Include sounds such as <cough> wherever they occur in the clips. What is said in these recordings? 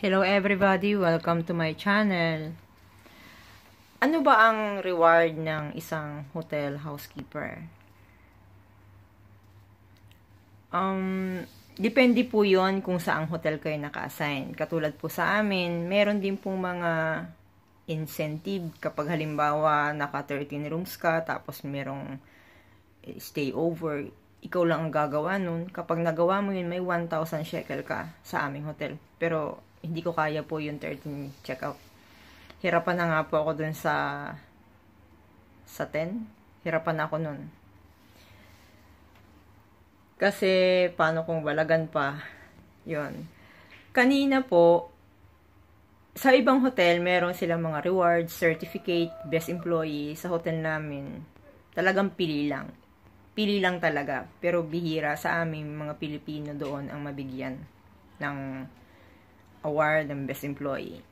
Hello everybody, welcome to my channel. Ano ba ang reward ng isang hotel housekeeper? Um, depende po yon kung saang hotel kayo naka-assign. Katulad po sa amin, meron din pong mga incentive kapag halimbawa naka 13 rooms ka, tapos merong stay over, ikaw lang ang gagawa nun. Kapag nagawa mo yun, may 1,000 shekel ka sa aming hotel. Pero hindi ko kaya po yung 13 checkout. Hirapan na nga po ako dun sa sa 10. Hirapan ako nun. Kasi, paano kung balagan pa? yon Kanina po, sa ibang hotel, meron silang mga rewards, certificate, best employee. Sa hotel namin, talagang pili lang. Pili lang talaga. Pero bihira sa aming mga Pilipino doon ang mabigyan ng award ng best employee.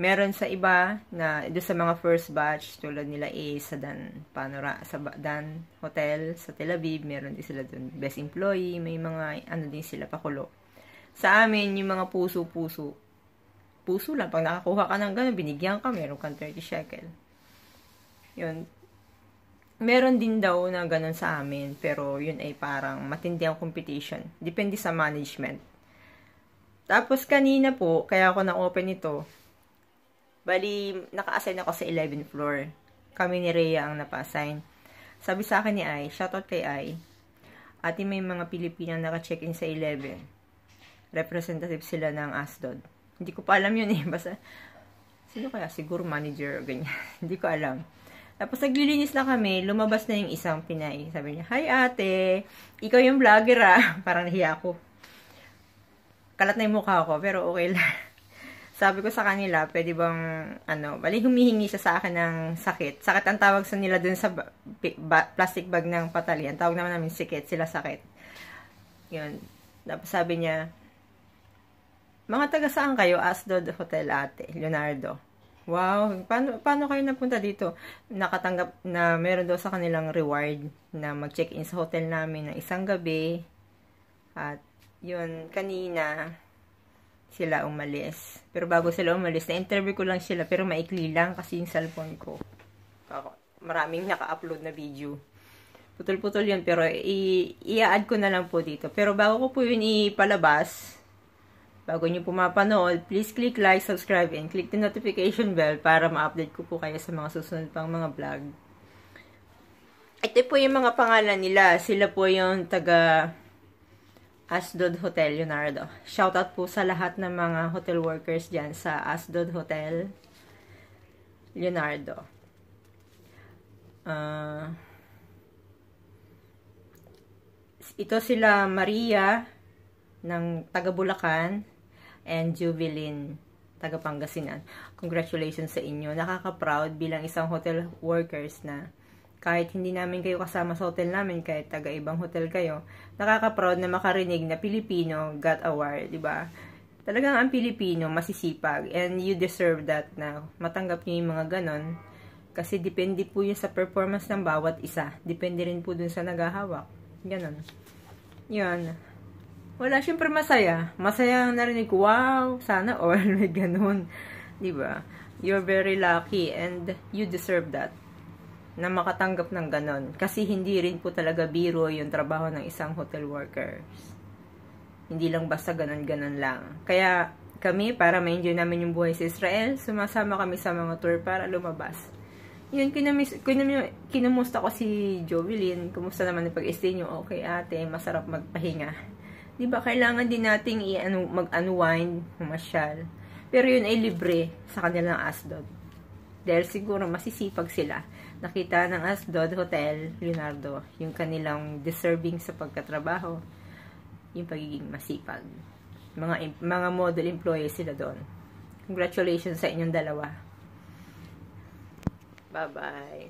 Meron sa iba na doon sa mga first batch tulad nila A sa Dan Panora sa Dan Hotel sa Tel Aviv, meron din sila doon best employee, may mga ano din sila pakulo. Sa amin yung mga puso-puso puso lang pag nakakuha ka ng ganun, binigyan ka, meron kang 30 shekel. Yun. Meron din daw na ganun sa amin, pero yun ay parang matindi ang competition. Depende sa management tapos kanina po, kaya ako na-open ito, bali, naka-assign ako sa 11th floor. Kami ni Rhea ang napa-assign. Sabi sa akin ni Ai, shoutout kay Ai, ati may mga Pilipinang naka-check-in sa 11. Representative sila ng ASDOD. Hindi ko pa alam yun eh. <laughs> Basta, sino kaya? Siguro manager o ganyan. <laughs> Hindi ko alam. Tapos naglilinis na kami, lumabas na yung isang Pinay. Sabi niya, Hi ate, ikaw yung vlogger ah. <laughs> Parang nahiya ako kalat na yung mukha ko, pero okay lang. <laughs> Sabi ko sa kanila, pwede bang, ano, bali humihingi siya sa akin ng sakit. Sakit ang tawag sa nila dun sa ba, ba, plastic bag ng patalian. Tawag naman namin sikit, sila sakit. Yun. Tapos sabi niya, mga taga saan kayo? Asdod Hotel Ate, Leonardo. Wow, paano, paano kayo napunta dito? Nakatanggap na meron daw sa kanilang reward na mag-check-in sa hotel namin ng isang gabi. At yun, kanina, sila umalis. Pero bago sila umalis, na-interview ko lang sila, pero maikli lang kasi yung cellphone ko. Maraming naka-upload na video. Putol-putol yun, pero i-add ko na lang po dito. Pero bago ko po yun ipalabas, bago nyo po mapanood, please click like, subscribe, and click the notification bell para ma-update ko po kayo sa mga susunod pang mga vlog. Ito po yung mga pangalan nila. Sila po yung taga Asdod Hotel Leonardo. Shoutout po sa lahat ng mga hotel workers dyan sa Asdod Hotel Leonardo. Uh, ito sila Maria ng taga Bulacan and Jubilin taga Pangasinan. Congratulations sa inyo. Nakaka-proud bilang isang hotel workers na kahit hindi namin kayo kasama sa hotel namin, kahit taga ibang hotel kayo, nakaka-proud na makarinig na Pilipino got award, di ba? Talagang ang Pilipino masisipag and you deserve that na matanggap niyo yung mga ganon. Kasi depende po yun sa performance ng bawat isa. Depende rin po dun sa naghahawak. Ganon. Yun. Wala, syempre masaya. Masaya ang narinig ko, wow, sana all <laughs> may ganon. Di ba? You're very lucky and you deserve that na makatanggap ng ganon. Kasi hindi rin po talaga biro yung trabaho ng isang hotel workers. Hindi lang basta ganon-ganon lang. Kaya kami, para ma-enjoy namin yung buhay sa Israel, sumasama kami sa mga tour para lumabas. Yun, kinamis, kinumusta ko si Jovelyn. Kumusta naman yung pag-stay nyo? Okay ate, masarap magpahinga. Di ba kailangan din nating mag-unwind, mamasyal. Pero yun ay libre sa kanilang asdod. Dahil siguro masisipag sila nakita ng Asdod Hotel Leonardo yung kanilang deserving sa pagkatrabaho yung pagiging masipag mga mga model employees sila doon congratulations sa inyong dalawa bye bye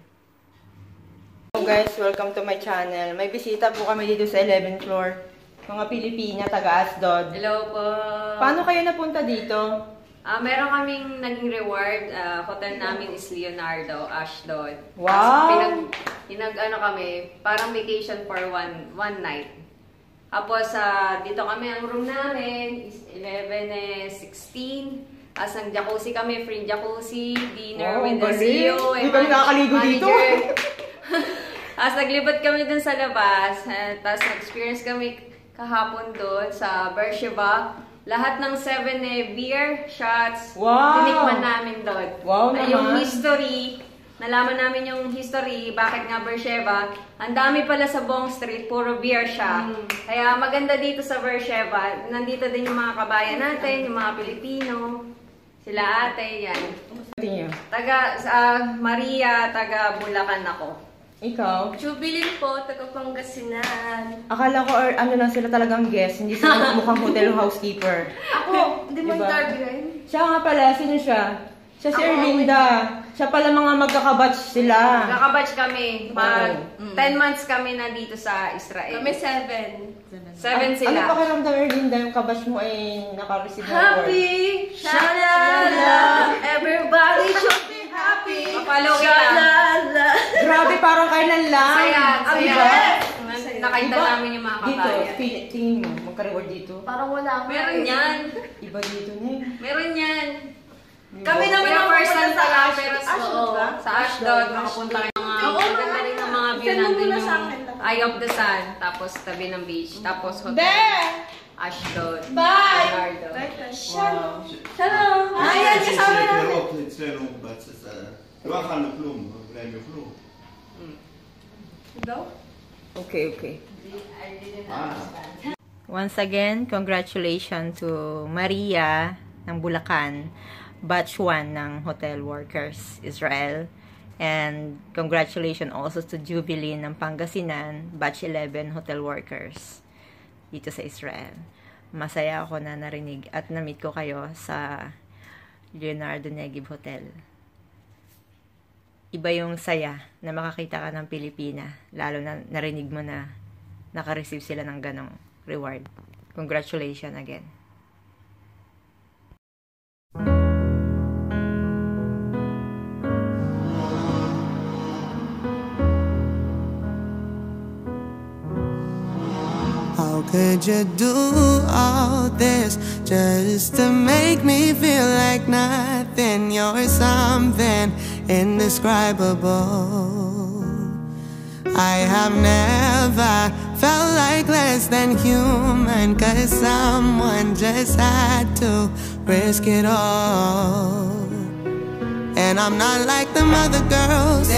Hello guys, welcome to my channel. May bisita po kami dito sa 11th floor. Mga Pilipina, taga Asdod. Hello po. Paano kayo napunta dito? Uh, meron kaming naging reward. Uh, hotel namin is Leonardo, Ashdod. Wow! pinag, pinag, ano kami, parang vacation for one one night. Tapos, uh, dito kami, ang room namin is 11 is 2016. Tapos nag-jacuzzi kami, free jacuzzi, dinner Wow, with the. CEO. Hindi kami nakakaligo dito. <laughs> Tapos naglibot kami dun sa labas. eh, Tapos nag-experience kami kahapon doon sa Beersheba. Lahat ng seven eh, beer, shots, Wow. tinikman namin doon. Wow Ay, Yung naman. history, nalaman namin yung history, bakit nga Beersheba. Ang dami pala sa Bong Street, puro beer siya. Kaya maganda dito sa Beersheba. Nandito din yung mga kabayan natin, yung mga Pilipino. Sila ate, yan. Taga sa Maria, taga Bulacan ako. Ikaw? Jubilin po, taga Pangasinan. Akala ko or, ano lang sila talagang guest, hindi sila <laughs> mukhang hotel housekeeper. Ako, hindi mo Diba? interviewin. Siya nga pala, sino siya? Siya si Ako, Erlinda. Siya pala mga magkakabatch sila. Nakabatch kami. Mag, Oo. 10 months kami na dito sa Israel. Kami seven. Seven Ano sila. pakiramdam, Erlinda, yung kabatch mo ay naka-receive ng award? Happy! Shalala! Everybody should be happy! Papalo kita. Shalala! Grabe, parang kailan lang. Saya, saya. Diba? Nakainta namin yung mga kabayan. Dito, pin- tingin mo, magka-reward dito. Parang wala. Meron yan. Iba dito na. Meron yan. Kami naman ang person sa Ashland. Sa Ashdod, makapunta kayo mga... Oo, maganda rin mga view natin yung Eye of the Sun, tapos tabi ng beach, tapos hotel. There! Ashton. Bye! Leonardo. Shalom. Shalom. Ayan, kasama namin. Shalom. Shalom. Shalom. Shalom. Shalom. Shalom. Shalom. Shalom. Shalom. Go? Okay, okay. אה, Once again, congratulations to Maria ng Bulacan, batch 1 ng Hotel Workers Israel. And congratulations also to Jubilee ng Pangasinan, batch 11 Hotel Workers dito sa Israel. Masaya ako na narinig at na-meet ko kayo sa Leonardo Negib Hotel. Iba yung saya na makakita ka ng Pilipina, lalo na narinig mo na naka-receive sila ng ganong reward. Congratulations again. How could you do all this just to make me feel like nothing? You're something indescribable. I have never felt like less than human, cause someone just had to risk it all. And I'm not like them other girls.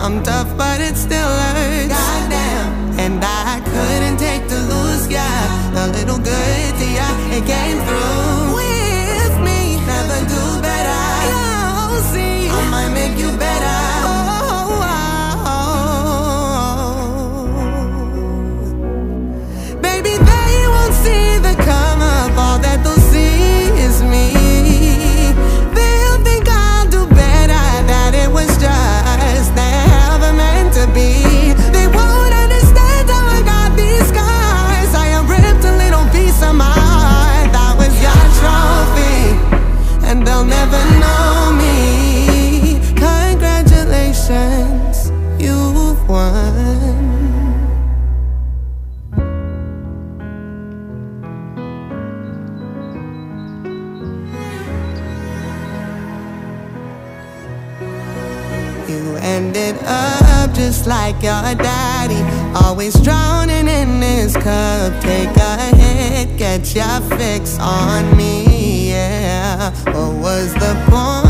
I'm tough, but it still hurts. Goddamn. And I couldn't take the lose, yeah. The little good to ya, it came through. Ended up just like your daddy, always drowning in his cup. Take a hit, get your fix on me, yeah. What was the point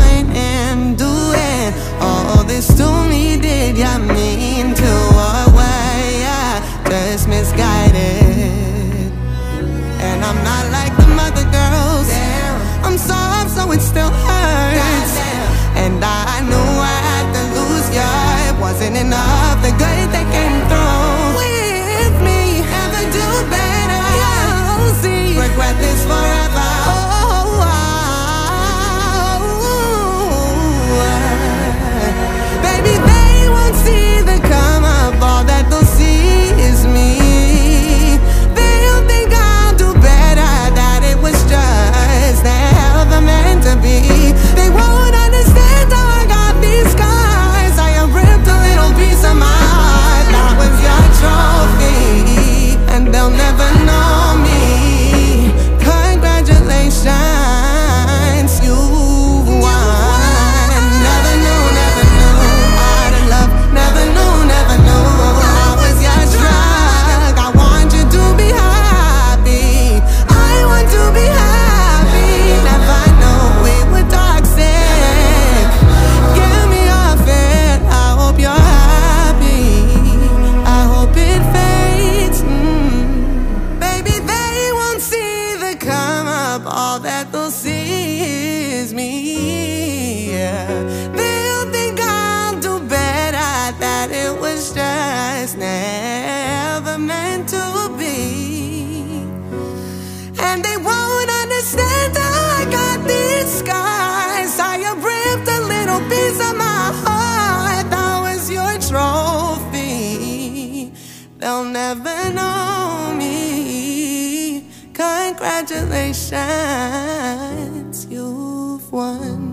piece of my heart that was your trophy. They'll never know me. Congratulations, you've won.